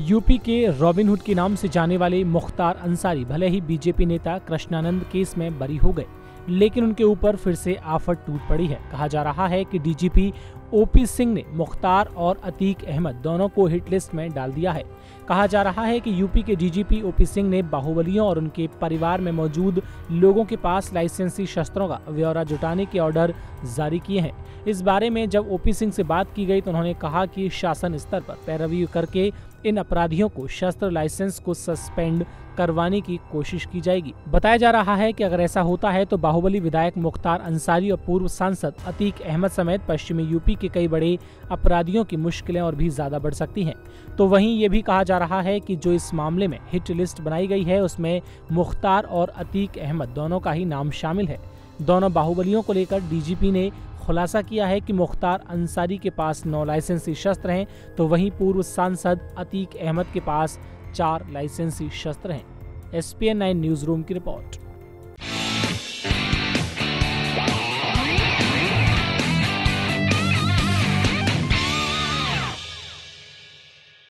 UP के Robin Hood के नाम से जाने वाले मुख्तार अंसारी भले ही बीजेपी नेता कृष्णानंद केस में बरी हो गए, लेकिन उनके ऊपर फिर से आफत टूट पड़ी है। कहा जा रहा है कि डीजीपी ओपी सिंह ने मुख्तार और अतीक अहमद दोनों को हिट लिस्ट में डाल दिया है। कहा जा रहा है कि यूपी के डीजीपी ओपी सिंह ने बाहुबलियों और उनके परिवार में मौजूद लोगों के पास लाइसेंसी शस्त्रों का ब्यौरा जुटाने के ऑर्डर जारी किए हैं। इस बारे में जब ओपी सिंह से बात की गई तो उन्होंने कहा कि शासन स्तर पर पैरवी करके इन अपराधियों को शस्त्र लाइसेंस को सस्पेंड करवाने की कोशिश की जाएगी। बताया जा रहा है कि अगर ऐसा होता है तो बाहुबली विधायक मुख्तार अंसारी और पूर्व सांसद अतीक अहमद समेत पश्चिमी यूपी के कई बड़े अपराधियों की मुश्किलें और भी ज़्यादा बढ़ सकती हैं। तो वहीं ये भी कहा जा रहा है कि जो इस मामले में हिट लिस्ट बनाई गई है, उसमें मुख्तार और अतीक अहमद दोनों का ही नाम शामिल है। दोनों बाहुबलियों को लेकर डीजीपी ने खुलासा किया है कि मुख्तार अंसारी के पास नौ लाइसेंसी शस्त्र हैं तो वहीं पूर्व सांसद अतीक अहमद के पास चार लाइसेंसी शस्त्र हैं। एस पी न्यूज़ रूम की रिपोर्ट।